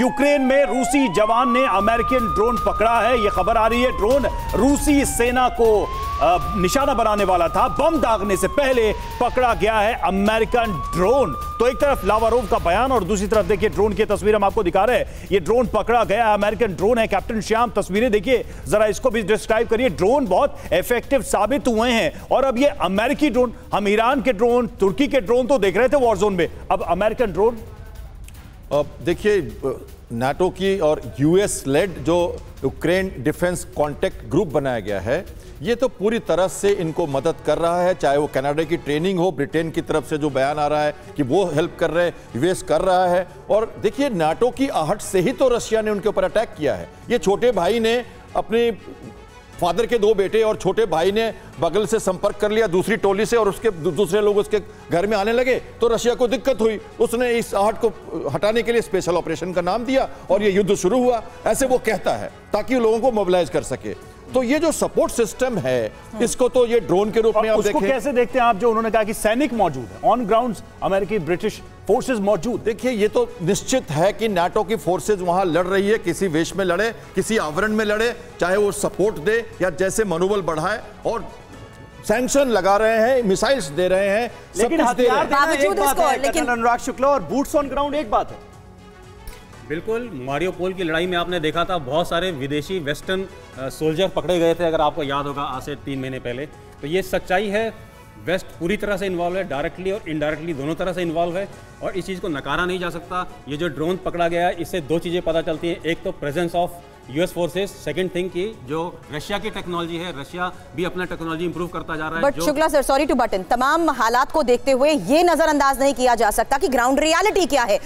Ukraine में रूसी जवान ने अमेरिकन ड्रोन पकड़ा है। यह खबर आ रही है। ड्रोन रूसी सेना को निशाना बनाने वाला था। बम दागने से पहले पकड़ा गया है अमेरिकन ड्रोन। तो एक तरफ़ लावारोव का बयान और दूसरी तरफ़ देखिए ड्रोन की तस्वीर हम आपको दिखा रहे हैं। ये ड्रोन पकड़ा गया अमेरिकन ड्रोन है। कैप्टन श्याम, तस्वीरें देखिए। जरा इसको भी डिस्क्राइब करिए। ड्रोन बहुत इफ़ेक्टिव साबित हुए हैं। और अब ये अमेरिकी ड्रोन, हम ईरान के ड्रोन, तुर्की के ड्रोन तो देख रहे थे वॉर जोन में। अब अमेरिकन ड्रोन देखिए नाटो की और यूएस लेड जो यूक्रेन डिफेंस कॉन्टेक्ट ग्रुप बनाया गया है, ये तो पूरी तरह से इनको मदद कर रहा है, चाहे वो कनाडा की ट्रेनिंग हो, ब्रिटेन की तरफ़ से जो बयान आ रहा है कि वो हेल्प कर रहे हैं, यूएस कर रहा है। और देखिए, नाटो की आहट से ही तो रशिया ने उनके ऊपर अटैक किया है। ये छोटे भाई ने अपनी फादर के दो बेटे और छोटे भाई ने बगल से संपर्क कर लिया दूसरी टोली से और उसके दूसरे लोग उसके घर में आने लगे तो रशिया को दिक्कत हुई। उसने इस आहट को हटाने के लिए स्पेशल ऑपरेशन का नाम दिया और ये युद्ध शुरू हुआ। ऐसे वो कहता है ताकि लोगों को मोबिलाइज कर सके। तो ये जो सपोर्ट सिस्टम है हाँ। इसको तो ये ड्रोन के रूप में आप देखें। कैसे देखते हैं आप जो उन्होंने कहा कि सैनिक मौजूद है। ऑन ग्राउंड अमेरिकी ब्रिटिश फोर्सेस मौजूद। देखिए ये तो निश्चित है कि नाटो की फोर्सेस वहाँ लड़ रही है किसी वेश में लड़े किसी आवरण में लड़े चाहे वो सपोर्ट दे या जैसे मनोबल बढ़ाए और सैंक्शन लगा रहे हैं मिसाइल्स दे रहे हैं लेकिन हथियार देना एक बात है लेकिन अनुराग शुक्ला और बूट्स ऑन ग्राउंड एक बात है। बिल्कुल मारियोपोल की लड़ाई में आपने देखा था बहुत सारे विदेशी वेस्टर्न सोल्जर पकड़े गए थे अगर आपको याद होगा आज से तीन महीने पहले। तो ये सच्चाई है वेस्ट पूरी तरह से इन्वॉल्व है डायरेक्टली और इनडायरेक्टली दोनों तरह से इन्वॉल्व है और इस चीज़ को नकारा नहीं जा सकता। ये जो ड्रोन पकड़ा गया है इससे दो चीज़ें पता चलती हैं। एक तो presence of US forces second thing की जो रशिया की टेक्नोलॉजी है रशिया भी अपना टेक्नोलॉजी इंप्रूव करता जा रहा है but Shukla sir sorry to butt in तमाम हालात को देखते हुए ये नजरअंदाज नहीं किया जा सकता कि ग्राउंड रियालिटी क्या है।